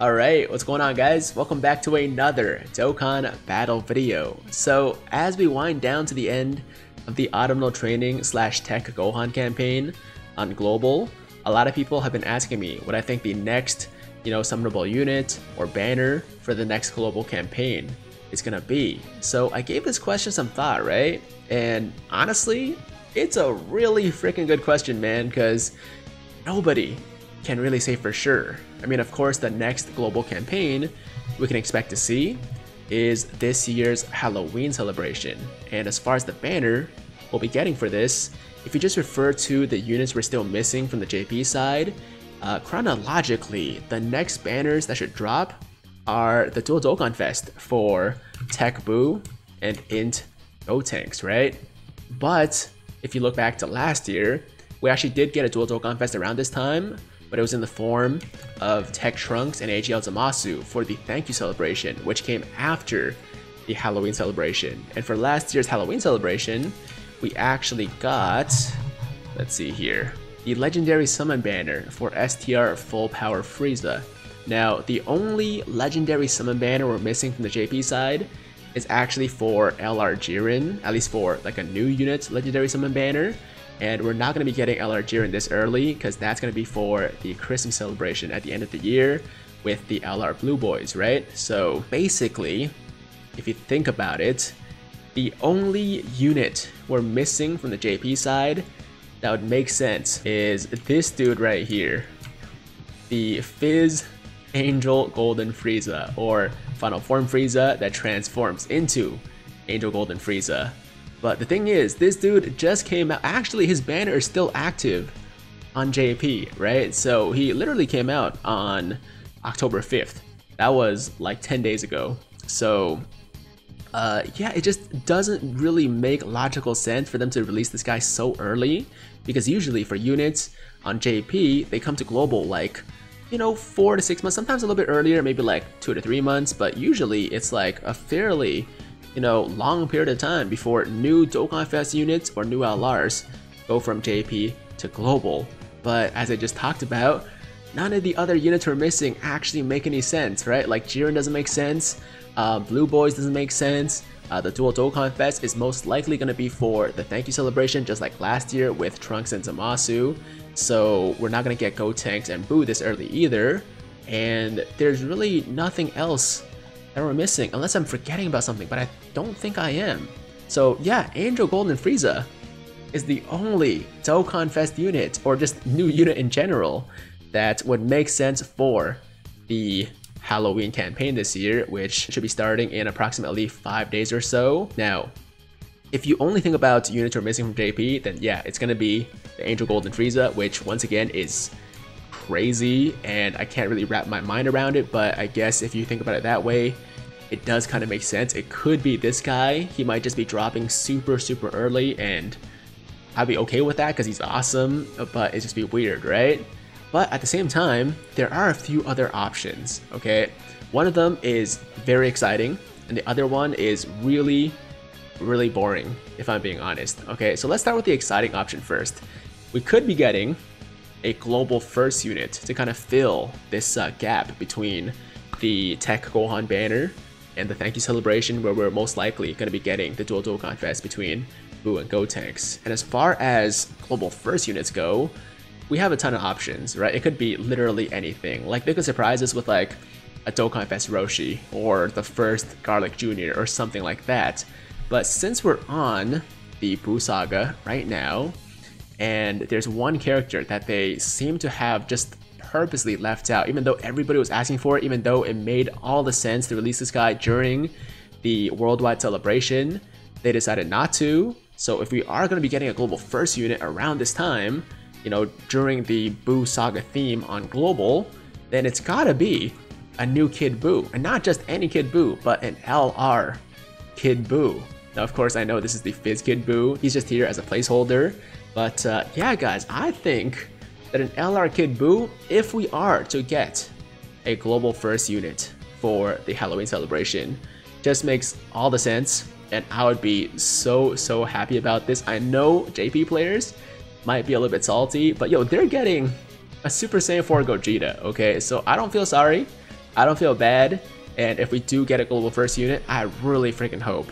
Alright, what's going on guys? Welcome back to another Dokkan Battle video. So, as we wind down to the end of the Autumnal Training slash TEQ Gohan campaign on Global, a lot of people have been asking me what I think the next, you know, summonable unit or banner for the next Global campaign is gonna be. So I gave this question some thought, right? And honestly, it's a really freaking good question, man, because nobody can really say for sure. I mean, of course, the next global campaign we can expect to see is this year's Halloween celebration. And as far as the banner we'll be getting for this, if you just refer to the units we're still missing from the JP side, uh, chronologically, the next banners that should drop are the Dual Dokkan Fest for TEQ Buu and Int Gotenks, right? But if you look back to last year, we actually did get a Dual Dokkan Fest around this time, but it was in the form of TEQ Trunks and AGL Zamasu for the thank you celebration, which came after the Halloween celebration. And for last year's Halloween celebration, we actually got, let's see here, the legendary summon banner for STR Full Power Frieza. Now, the only legendary summon banner we're missing from the JP side is actually for LR Jiren, at least for like a new unit legendary summon banner, and we're not going to be getting LR Jiren this early because that's going to be for the Christmas celebration at the end of the year with the LR Blue Boys, right? So basically, if you think about it, the only unit we're missing from the JP side that would make sense is this dude right here. The Fizz Angel Golden Frieza, or Final Form Frieza that transforms into Angel Golden Frieza. But the thing is, this dude just came out. Actually, his banner is still active on JP, right? So he literally came out on October 5th. That was like 10 days ago. So uh, yeah, it just doesn't really make logical sense for them to release this guy so early because usually for units on JP, they come to global like, you know, four to six months, sometimes a little bit earlier, maybe like two to three months, but usually it's like a fairly you know, long period of time before new Dokkan Fest units or new LRs go from JP to global. But as I just talked about, none of the other units we're missing actually make any sense, right? Like Jiren doesn't make sense, uh, Blue Boys doesn't make sense, uh, the Dual Dokkan Fest is most likely going to be for the thank you celebration just like last year with Trunks and Zamasu, so we're not going to get Gotenks and Buu this early either, and there's really nothing else that we're missing, unless I'm forgetting about something, but I don't think I am. So yeah, Angel Golden Frieza is the only Dokkan Fest unit, or just new unit in general, that would make sense for the Halloween campaign this year, which should be starting in approximately 5 days or so. Now, if you only think about units we're missing from JP, then yeah, it's gonna be the Angel Golden Frieza, which once again is crazy and I can't really wrap my mind around it, but I guess if you think about it that way, it does kind of make sense. It could be this guy. He might just be dropping super, super early and I'd be okay with that because he's awesome, but it'd just be weird, right? But at the same time, there are a few other options, okay? One of them is very exciting, and the other one is really, really boring, if I'm being honest. Okay, so let's start with the exciting option first. We could be getting a global first unit to kind of fill this uh, gap between the TEQ Gohan banner and the thank you celebration where we're most likely going to be getting the dual Dokkan Fest between Buu and Gotenks. And as far as global first units go, we have a ton of options, right? It could be literally anything. Like they could surprise us with like a Dokkan Fest Roshi or the first Garlic Jr. or something like that. But since we're on the Buu Saga right now, and there's one character that they seem to have just purposely left out, even though everybody was asking for it, even though it made all the sense to release this guy during the worldwide celebration, they decided not to. So if we are going to be getting a global first unit around this time, you know, during the Buu Saga theme on global, then it's gotta be a new Kid Buu. And not just any Kid Buu, but an LR Kid Buu. Now, of course, I know this is the Fizz Kid Buu. He's just here as a placeholder. But uh, yeah, guys, I think that an LR Kid Buu, if we are to get a global first unit for the Halloween celebration, just makes all the sense and I would be so so happy about this. I know JP players might be a little bit salty, but yo, they're getting a Super Saiyan 4 Gogeta, okay? So I don't feel sorry. I don't feel bad. And if we do get a global first unit, I really freaking hope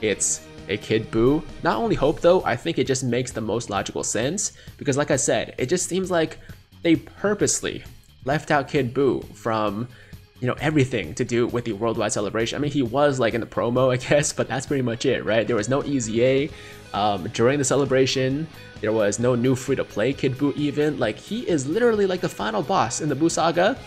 it's a Kid Buu. Not only hope though, I think it just makes the most logical sense because like I said, it just seems like they purposely left out Kid Buu from you know everything to do with the worldwide celebration. I mean, he was like in the promo, I guess, but that's pretty much it, right? There was no EZA um, during the celebration. There was no new free-to-play Kid Buu even. Like he is literally like the final boss in the Buu saga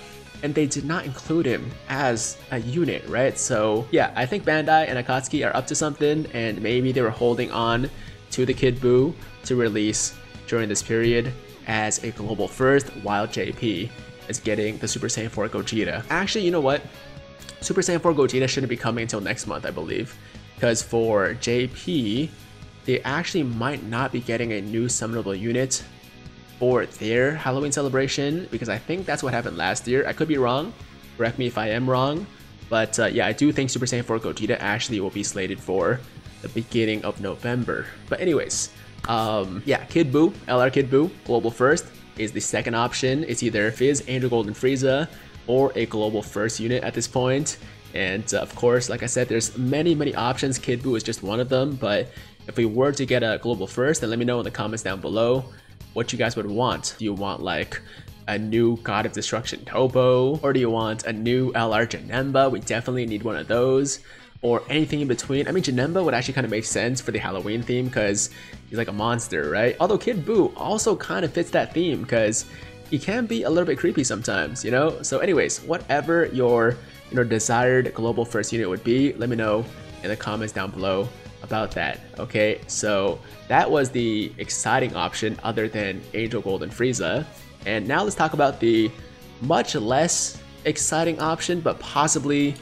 and they did not include him as a unit, right? So yeah, I think Bandai and Akatsuki are up to something, and maybe they were holding on to the Kid Buu to release during this period as a global first, while JP is getting the Super Saiyan 4 Gogeta. Actually, you know what? Super Saiyan 4 Gogeta shouldn't be coming until next month, I believe. Because for JP, they actually might not be getting a new summonable unit for their Halloween celebration because I think that's what happened last year. I could be wrong. Correct me if I am wrong. But uh, yeah, I do think Super Saiyan 4 Gogeta actually will be slated for the beginning of November. But anyways, um, yeah, Kid Buu, LR Kid Buu, Global First is the second option. It's either Fizz, Angel Golden Frieza, or a Global First unit at this point. And uh, of course, like I said, there's many, many options. Kid Buu is just one of them. But if we were to get a Global First, then let me know in the comments down below what you guys would want. Do you want like a new God of Destruction Toppo? Or do you want a new LR Janemba? We definitely need one of those. Or anything in between. I mean, Janemba would actually kind of make sense for the Halloween theme because he's like a monster, right? Although Kid Buu also kind of fits that theme because he can be a little bit creepy sometimes, you know? So anyways, whatever your you know desired global first unit would be, let me know in the comments down below about that, okay? So that was the exciting option other than Angel Golden Frieza. And now let's talk about the much less exciting option, but possibly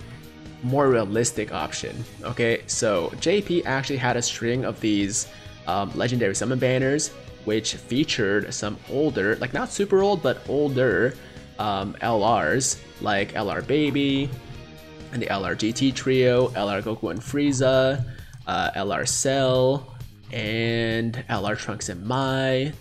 more realistic option, okay? So JP actually had a string of these um, legendary summon banners, which featured some older, like not super old, but older um, LRs, like LR Baby, and the LR GT trio, LR Goku and Frieza, uh, LR Cell, and LR Trunks and Mai.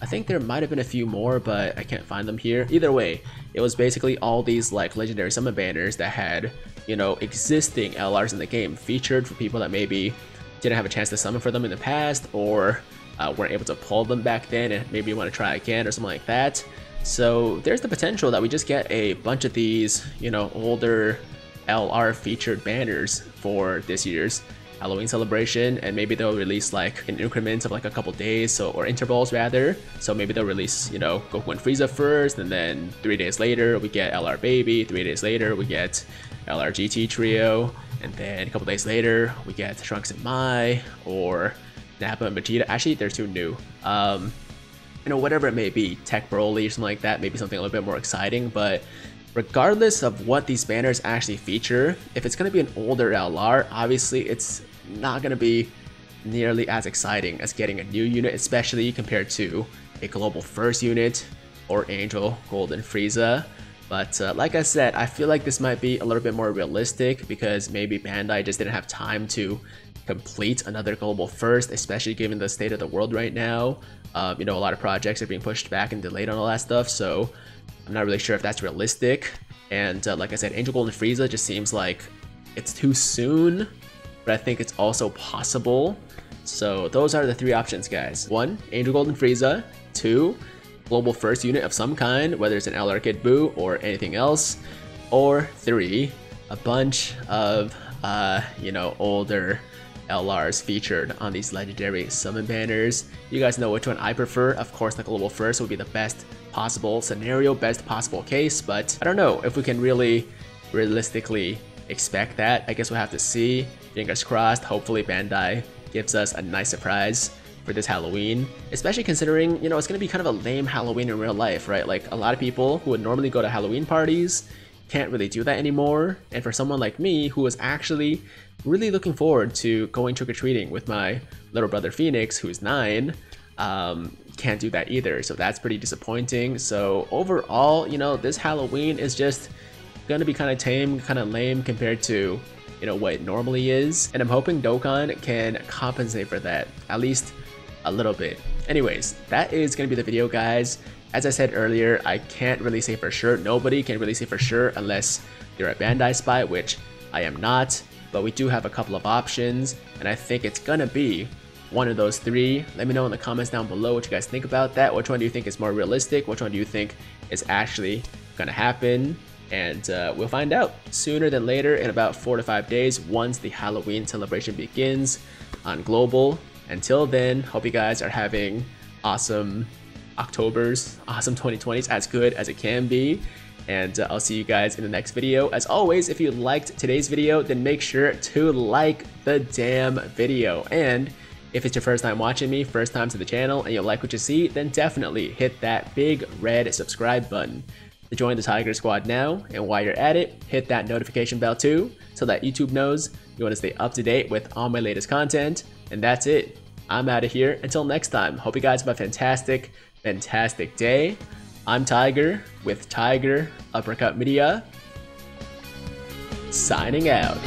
I think there might have been a few more, but I can't find them here. Either way, it was basically all these like legendary summon banners that had, you know, existing LRs in the game featured for people that maybe didn't have a chance to summon for them in the past or uh, weren't able to pull them back then and maybe want to try again or something like that. So there's the potential that we just get a bunch of these, you know, older LR featured banners for this year's Halloween celebration and maybe they'll release like in increments of like a couple days so or intervals rather. So maybe they'll release you know Goku and Frieza first and then three days later we get LR Baby. Three days later we get LR GT Trio. And then a couple days later we get Trunks and Mai or Nappa and Vegeta. Actually they're too new. Um you know whatever it may be TEQ Broly or something like that maybe something a little bit more exciting but regardless of what these banners actually feature, if it's going to be an older LR, obviously it's not going to be nearly as exciting as getting a new unit, especially compared to a global first unit or Angel Golden Frieza. But uh, like I said, I feel like this might be a little bit more realistic because maybe Bandai just didn't have time to complete another global first, especially given the state of the world right now. Um, you know, a lot of projects are being pushed back and delayed on all that stuff, so I'm not really sure if that's realistic. And uh, like I said, Angel Golden Frieza just seems like it's too soon but I think it's also possible. So those are the three options, guys. One, Angel Golden Frieza. Two, global first unit of some kind, whether it's an LR Kid Buu or anything else. Or three, a bunch of, uh, you know, older LRs featured on these legendary summon banners. You guys know which one I prefer. Of course, the global first would be the best possible scenario, best possible case, but I don't know if we can really realistically expect that. I guess we'll have to see. Fingers crossed, hopefully Bandai gives us a nice surprise for this Halloween, especially considering, you know, it's gonna be kind of a lame Halloween in real life, right? Like a lot of people who would normally go to Halloween parties can't really do that anymore. And for someone like me who was actually really looking forward to going trick-or-treating with my little brother Phoenix, who's nine, um, can't do that either. So that's pretty disappointing. So overall, you know, this Halloween is just gonna be kind of tame, kind of lame compared to you know what it normally is and I'm hoping Dokkan can compensate for that at least a little bit anyways that is gonna be the video guys as I said earlier, I can't really say for sure. Nobody can really say for sure unless you're a Bandai spy, which I am not. But we do have a couple of options, and I think it's gonna be one of those three. Let me know in the comments down below what you guys think about that. Which one do you think is more realistic? Which one do you think is actually gonna happen? And uh, we'll find out sooner than later in about four to five days once the Halloween celebration begins on Global. Until then, hope you guys are having awesome October's, awesome 2020s, as good as it can be. And uh, I'll see you guys in the next video. As always, if you liked today's video, then make sure to like the damn video. And if it's your first time watching me, first time to the channel, and you like what you see, then definitely hit that big red subscribe button to join the Tiger Squad now. And while you're at it, hit that notification bell too, so that YouTube knows you want to stay up to date with all my latest content. And that's it. I'm out of here. Until next time, hope you guys have a fantastic, fantastic day. I'm Tiger with Tiger Uppercut Media, signing out.